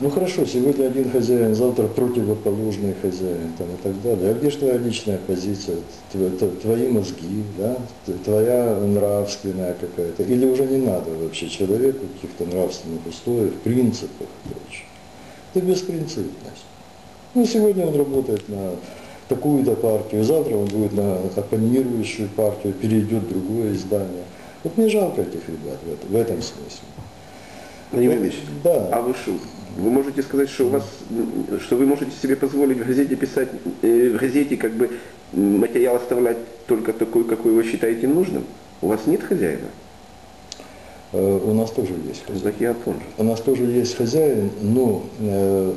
Ну хорошо, сегодня один хозяин, завтра противоположный хозяин там, и так далее. А где же твоя личная позиция, твои мозги, да? Твоя нравственная какая-то? Или уже не надо вообще человеку каких-то нравственных устоев, принципов и прочее? Это беспринципность. Ну, сегодня он работает на такую-то партию, завтра он будет на оппонирующую партию, перейдет в другое издание. Вот мне жалко этих ребят в этом смысле. Владимир Ильич, Да. а вы что? Вы можете сказать, что у вас, что вы можете себе позволить в газете писать, э, в газете как бы материал оставлять только такой, какой вы считаете нужным? У вас нет хозяина? Э, У нас тоже есть хозяин. Так я о том же. У нас тоже есть хозяин, но э,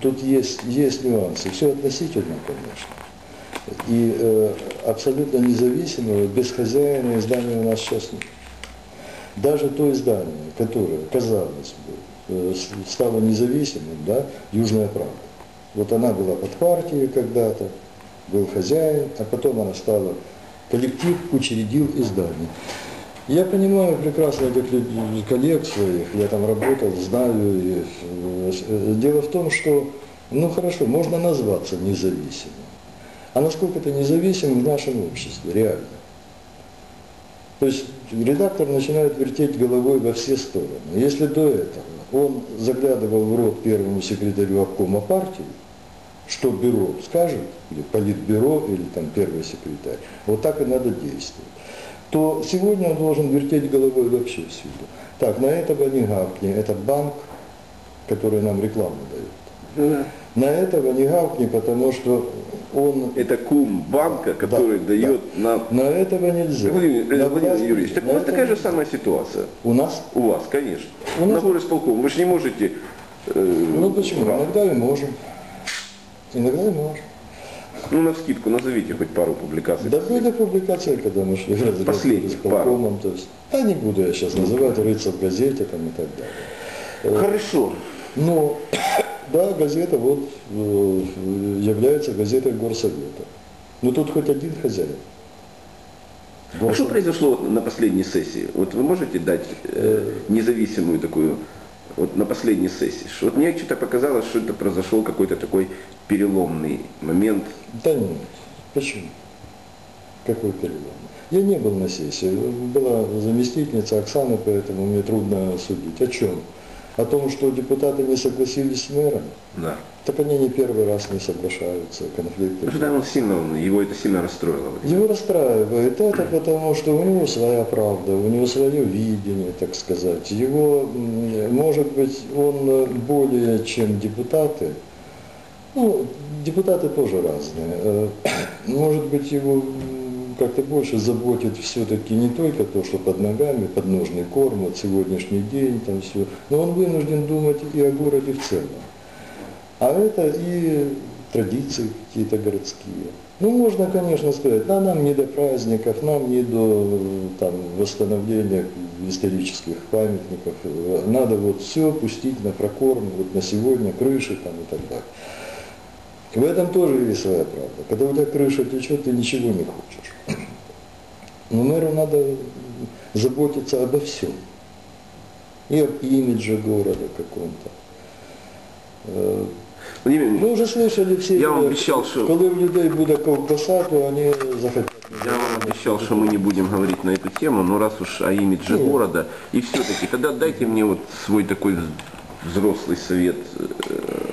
тут есть, есть нюансы. Все относительно, конечно. И э, абсолютно независимого, без хозяина издания у нас сейчас нет. Даже то издание, которое, казалось бы, э, стало независимым, да, Южная правда. Вот она была под партией когда-то, был хозяин, а потом она стала, коллектив учредил издание. Я понимаю прекрасно люд- коллег своих, я там работал, знаю. и, э, Дело в том, что, ну хорошо, можно назваться независимым. А насколько ты независим в нашем обществе, реально? То есть редактор начинает вертеть головой во все стороны. Если до этого он заглядывал в рот первому секретарю обкома партии, что бюро скажет, или политбюро, или там первый секретарь, вот так и надо действовать, то сегодня он должен вертеть головой вообще всюду. Так, на этого не гавкни, это банк, который нам рекламу дает. На этого не гавкни, потому что он... Это кум банка, который Да, дает нам... На этого нельзя. Владимир, Владимир власть- Юрьевич, так у на вас это такая же самая ситуация. У нас? У вас, конечно. У нас- На горосполком. Вы же не можете... э, Ну почему? брать. Иногда и можем. Иногда и можем. Ну, на скидку назовите хоть пару публикаций. Да были публикации, когда мы шли в Последних с полкомом, то есть, да не буду я сейчас называть, рыться в газете там и так далее. Хорошо. Но, да, газета вот э, является газетой горсовета. Но тут хоть один хозяин. А что Горсовет. произошло на последней сессии? Вот вы можете дать э, независимую такую, вот на последней сессии? Вот мне что-то показалось, что это произошел какой-то такой переломный момент. Да нет. Почему? Какой перелом? Я не был на сессии. Была заместительница Оксана, поэтому мне трудно судить. О чем? О том, что депутаты не согласились с мэром. Да. Так они не первый раз не соглашаются, конфликты. Потому он сильно, он- его это сильно расстроило. Его расстраивает это, потому что у него своя правда, у него свое видение, так сказать. Его, может быть, он более чем депутаты, ну, депутаты тоже разные, Э, может быть, его как-то больше заботит все-таки не только то, что под ногами, подножный корм, вот сегодняшний день, там все, но он вынужден думать и о городе в целом. А это и традиции какие-то городские. Ну, можно, конечно, сказать, да, нам не до праздников, нам не до там, восстановления исторических памятников. Надо вот все пустить на прокорм, вот на сегодня, крыши там и так далее. В этом тоже есть своя правда. Когда у тебя крыша течет, ты ничего не хочешь. Но мэру надо заботиться обо всем. И об имидже города каком-то. Э, Ильич, Ми вже слышали всі, Я вам обіцяв, що- коли в людей буде ковбаса, то вони захотять. Я вам обещал, что мы не будем говорить на эту тему, но раз уж о имидже Нет. города, и все-таки, тогда дайте мне вот свой такой взрослый совет. Э,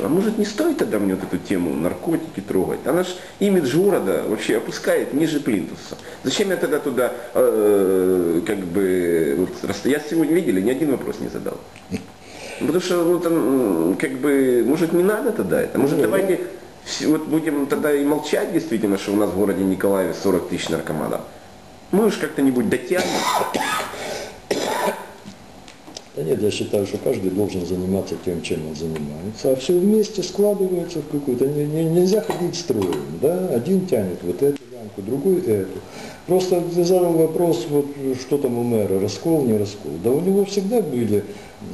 А может не стоит тогда мне вот эту тему наркотики трогать? Она ж имидж города вообще опускает ниже плинтуса. Зачем я тогда туда, э, как бы, вот, я сегодня видели, ни один вопрос не задал. Ну, Потому что, ну, там, как бы, может, не надо тогда это? Может, Ну, давайте все- вот будем тогда и молчать действительно, что у нас в городе Николаеве 40 тысяч наркоманов. Мы уж как-то-нибудь дотянем. Да нет, я считаю, что каждый должен заниматься тем, чем он занимается. А все вместе складывается в какую-то... не- не- нельзя ходить строем, да? Один тянет вот эту лямку, другой эту. Просто ты задал вопрос, вот что там у мэра, раскол, не раскол. Да у него всегда были,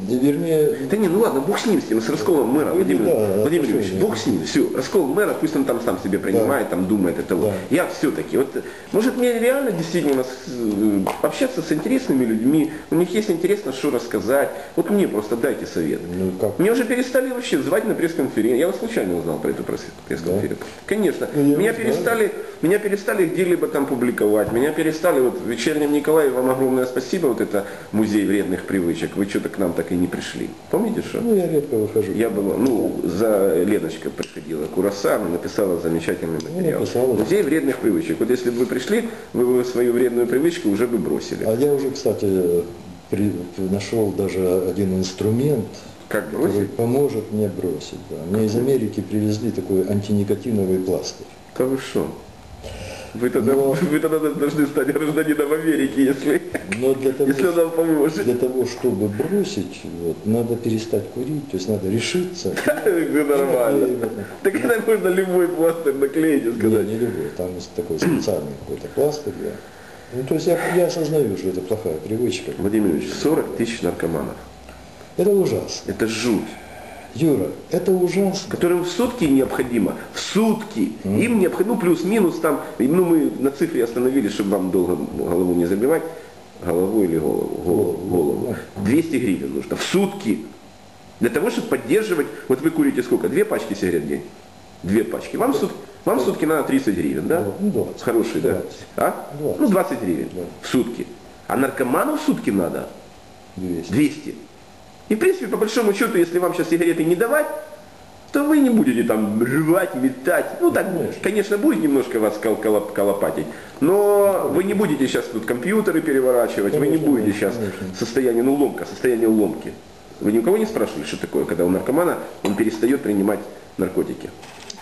вернее, Да не, ну ладно, бог с ним, с тем, с расколом мэра, Ну, Владимир, да, Владимир Ильич, бог с ним, все, раскол мэра, пусть он там сам себе принимает, там думает это вот. Да. Я все-таки, вот, может мне реально действительно с- э, общаться с интересными людьми, у них есть интересно, что рассказать, вот мне просто дайте совет. ну как, Мне уже перестали вообще звать на пресс-конференцию. Я вот случайно узнал про эту пресс- пресс-конференцию. Конечно. Ну, Меня перестали, меня перестали где-либо там публиковать. Меня перестали, вот в вечернем вам огромное спасибо, вот это музей вредных привычек. Вы что-то к нам так и не пришли. Помните, что? ну я редко выхожу. Я была, ну, за Леночка приходила, Кураса, она написала замечательный материал. написала. Музей вредных привычек. Вот если бы вы пришли, вы бы свою вредную привычку уже бы бросили. А я уже, кстати, при- нашел даже один инструмент, Как который поможет мне бросить. Да. Мне из Америки привезли такой антиникотиновый пластырь. Да вы что? Вы тогда, Но- вы тогда должны стать гражданином Америки, если, Но для того, если нам поможет. для того, чтобы бросить, вот, надо перестать курить, то есть надо решиться. Вы нормально. наклеивать. Так это можно любой пластырь наклеить и сказать. не любой, там есть такой специальный какой-то пластырь. Ну, то есть я, я осознаю, что это плохая привычка. Владимир Ильич, 40 тысяч наркоманов. Это ужасно. Это жуть. Юра, это ужасно. Которым в сутки необходимо, в сутки, им необходимо, ну плюс-минус там, ну мы на цифре остановились, чтобы вам долго голову не забивать, голову или голову, голову, голову. 200 гривен нужно в сутки. Для того, чтобы поддерживать, вот вы курите сколько? Две пачки сигарет в день? Две пачки. Вам, в сут- вам в сутки надо 30 гривен, да? Ну, 20. Хороший, да? 20. А? 20. Ну, 20 гривен Да. в сутки. А наркоману в сутки надо 200. 200. И в принципе, по большому счету, если вам сейчас сигареты не давать, то вы не будете там рвать, метать. Ну так, Конечно. конечно, будет немножко вас кол- колоп- колопатить, но вы не будете сейчас тут компьютеры переворачивать, вы не Конечно, будете сейчас конечно. состояние, ну ломка, состояние ломки. Вы ни у кого не спрашивали, что такое, когда у наркомана он перестает принимать наркотики?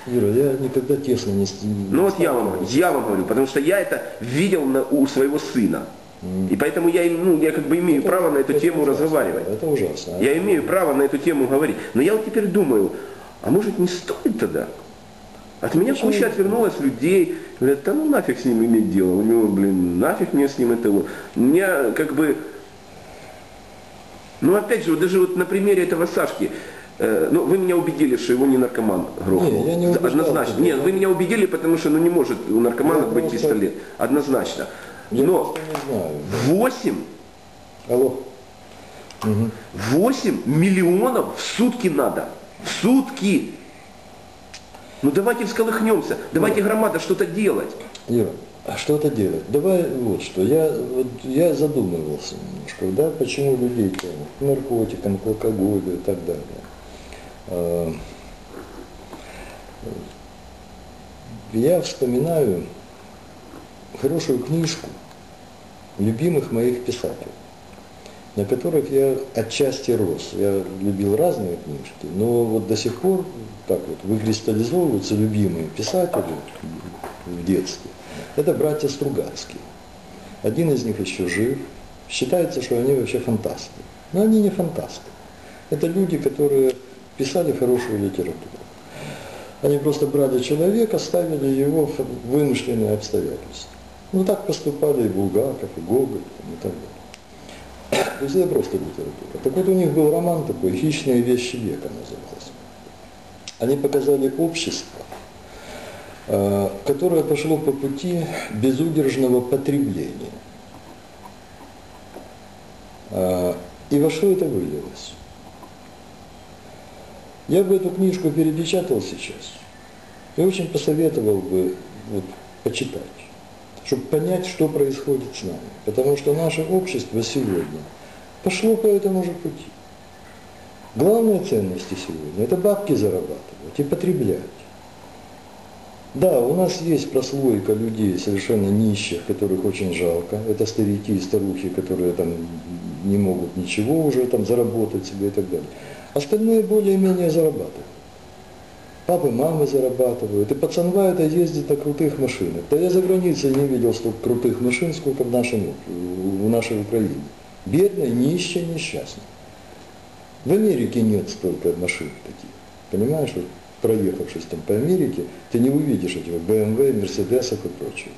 Юра, я никогда тесно не... Ну вот я вам, я вам говорю, потому что я это видел на- у своего сына. И поэтому я, ну, я как бы имею право на эту Это тему ужасно, разговаривать. Это ужасно. Я имею право на эту тему говорить. Но я вот теперь думаю, а может не стоит тогда? От меня куча отвернулась людей, говорят, да ну нафиг с ним иметь дело, у него, блин, нафиг мне с ним это вот. У меня как бы, ну опять же, вот даже вот на примере этого Сашки, э, ну вы меня убедили, что его не наркоман грохнул. Не, я не убеждал Однозначно. тебя. Нет, вы меня убедили, потому что ну не может у наркомана Я быть просто- пистолет. Однозначно. Я Но не знаю. 8 Алло. 8 миллионов в сутки надо. В сутки. Ну давайте всколыхнемся, давайте громада что-то делать. Юра, а что это делать? Давай вот что. Я, вот, я задумывался немножко, да, почему людей тянут к наркотикам, к алкоголю и так далее. А, Я вспоминаю хорошую книжку любимых моих писателей, на которых я отчасти рос. Я любил разные книжки, но вот до сих пор так вот выкристаллизовываются любимые писатели в детстве. Это братья Стругацкие. Один из них еще жив. Считается, что они вообще фантасты. Но они не фантасты. Это люди, которые писали хорошую литературу. Они просто брали человека, ставили его в вымышленные обстоятельства. Ну так поступали и Булгаков, и Гоголь, и так далее. То есть это просто литература. Так вот у них был роман такой «Хищные вещи века» назывался. Они показали общество, э, которое пошло по пути безудержного потребления. Э, И во что это вылилось? Я бы эту книжку перепечатал сейчас и очень посоветовал бы вот, почитать, чтобы понять, что происходит с нами. Потому что наше общество сегодня пошло по этому же пути. Главные ценности сегодня – это бабки зарабатывать и потреблять. Да, у нас есть прослойка людей совершенно нищих, которых очень жалко. Это старики и старухи, которые там не могут ничего уже там заработать себе и так далее. Остальные более-менее зарабатывают. Папы, мамы зарабатывают. И пацанва это ездит на крутых машинах. Да я за границей не видел столько крутых машин, сколько в, нашем, в нашей Украине. Бедная, нищая, несчастная. В Америке нет столько машин таких. Понимаешь, вот проехавшись там по Америке, ты не увидишь этих BMW, Мерседесов и прочего.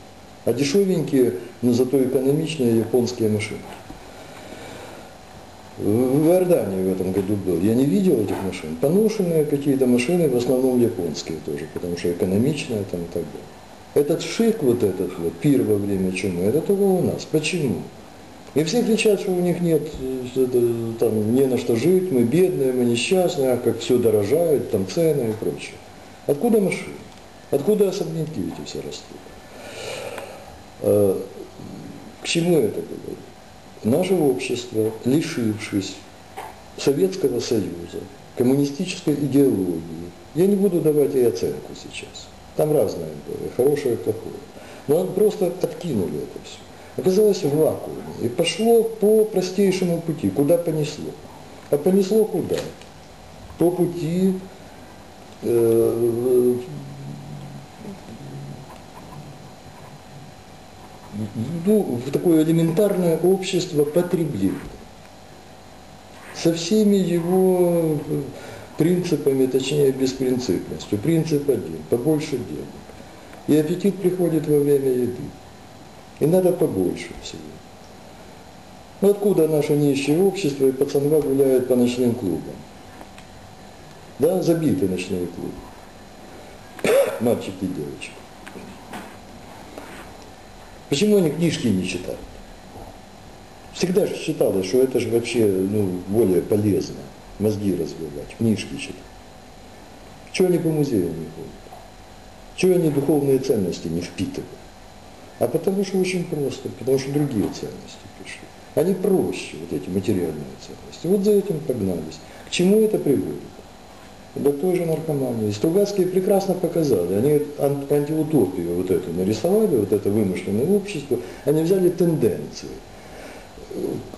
А дешевенькие, но зато экономичные японские машины. В Иордании в этом году был. Я не видел этих машин. Поношенные какие-то машины, в основном японские тоже, потому что экономичные там и так далее. Этот шик вот этот вот, пир во время чумы, это только у нас. Почему? И все кричат, что у них нет, э, там, не на что жить, мы бедные, мы несчастные, а как все дорожает, там цены и прочее. Откуда машины? Откуда особняки эти все растут? А, к чему это говорит? Наше общество, лишившись Советского Союза, коммунистической идеологии, я не буду давать ей оценку сейчас, там разное было, хорошее плохое, но просто откинули это все. Оказалось в вакууме и пошло по простейшему пути, куда понесло. А понесло куда? По пути э, ну, в такое элементарное общество потребления. Со всеми его принципами, точнее беспринципностью. Принцип один – побольше денег. И аппетит приходит во время еды. И надо побольше всего. Ну откуда наше нищее общество и пацанва гуляют по ночным клубам? Да, забиты ночные клубы. Мальчики и девочки. Почему они книжки не читают? Всегда же считалось, что это же вообще ну, более полезно. Мозги развивать, книжки читать. Чего они по музеям не ходят? Чего они духовные ценности не впитывают? А потому что очень просто, потому что другие ценности пришли. Они проще, вот эти материальные ценности. Вот за этим погнались. К чему это приводит? До той же наркомании. Стругацкие прекрасно показали, они антиутопию вот эту нарисовали, вот это вымышленное общество, они взяли тенденции.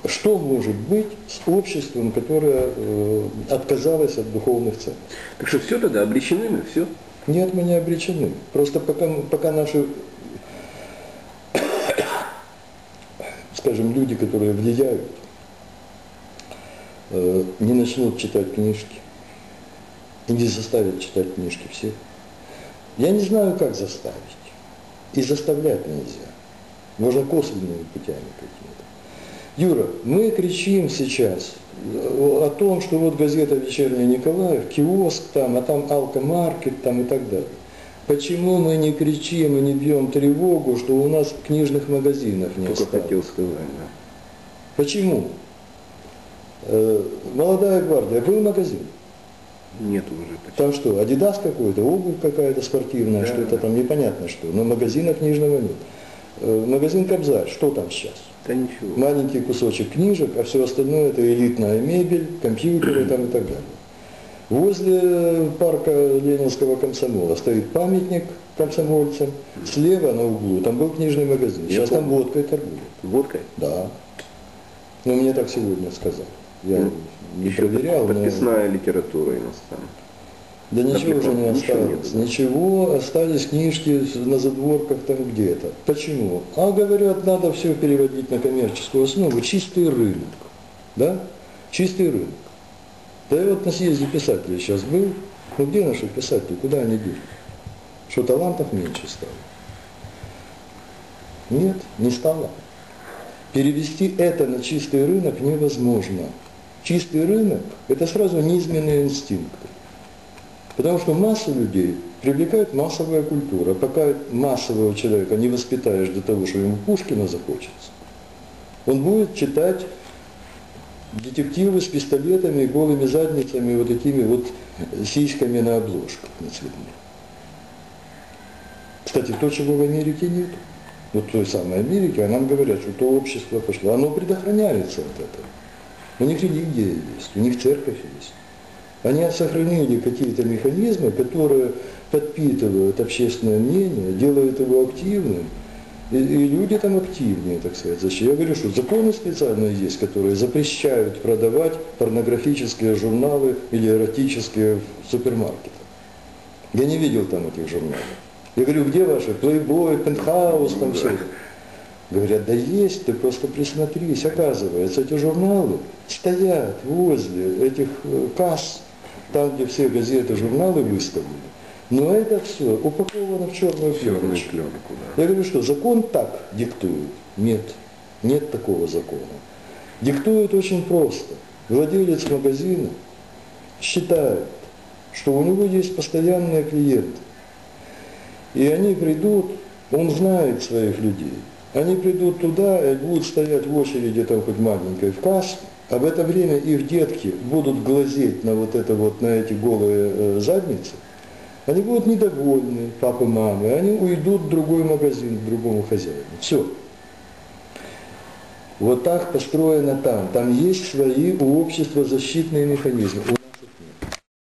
Что может быть с обществом, которое э, отказалось от духовных ценностей? Так что все тогда обречены мы, все? Нет, мы не обречены. Просто пока, пока наши, скажем, люди, которые влияют, э, не начнут читать книжки, или заставить читать книжки всех. Я не знаю, как заставить. И заставлять нельзя. Можно косвенными путями какими-то. Юра, мы кричим сейчас о том, что вот газета «Вечерний Николаев», киоск там, а там алкомаркет там и так далее. Почему мы не кричим и не бьем тревогу, что у нас книжных магазинов не Только осталось? хотел сказать, да. Почему? Э, Молодая гвардия, был магазин. Нет уже почти. Там что, Адидас какой-то, обувь какая-то спортивная, Да, что-то да. там непонятно что. Но магазина книжного нет. Э, Магазин Кобзарь, что там сейчас? Да ничего. Маленький кусочек книжек, а все остальное это элитная мебель, компьютеры там и так далее. Возле парка Ленинского комсомола стоит памятник комсомольцам. Слева на углу там был книжный магазин. Я Сейчас там помню. водкой торгуют. Водкой? Да. Ну, мне так сегодня сказали. Я Ну, не Еще проверял, но... Подписная литература иностранная. Да ничего уже не Ничего осталось. нет, да. Ничего, остались книжки на задворках там где-то. Почему? А говорят, надо все переводить на коммерческую основу. Чистый рынок. Да? Чистый рынок. Да я вот на съезде писателей сейчас был. Ну где наши писатели? Куда они делись? Что талантов меньше стало? Нет, не стало. Перевести это на чистый рынок невозможно. Чистый рынок – это сразу низменные инстинкты. Потому что массу людей привлекает массовая культура. Пока массового человека не воспитаешь до того, что ему Пушкина захочется, он будет читать детективы с пистолетами голыми задницами, вот такими вот сиськами на обложках на цветных. Кстати, то, чего в Америке нет. Вот той самой Америке, а нам говорят, что то общество пошло. Оно предохраняется от этого. У них религия есть, у них церковь есть. Они сохранили какие-то механизмы, которые подпитывают общественное мнение, делают его активным. И, и люди там активнее, так сказать. Зачем? Я говорю, что законы специальные есть, которые запрещают продавать порнографические журналы или эротические в супермаркетах. Я не видел там этих журналов. Я говорю, где ваши? Плейбой, Пентхаус, там все. Говорят, да есть, ты просто присмотрись. Оказывается, эти журналы стоят возле этих э, касс, там, где все газеты, журналы выставлены. Но это все упаковано в черную пленочку. пленку, да. Я говорю, что закон так диктует. Нет, нет такого закона. Диктует очень просто. Владелец магазина считает, что у него есть постоянные клиенты. И они придут, он знает своих людей. Они придут туда и будут стоять в очереди там хоть маленькой в кассу, а в это время их детки будут глазеть на вот это вот, на эти голые э, задницы. Они будут недовольны, папы, мамы, они уйдут в другой магазин, к другому хозяину. Все. Вот так построено там. Там есть свои у общества защитные механизмы.